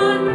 on.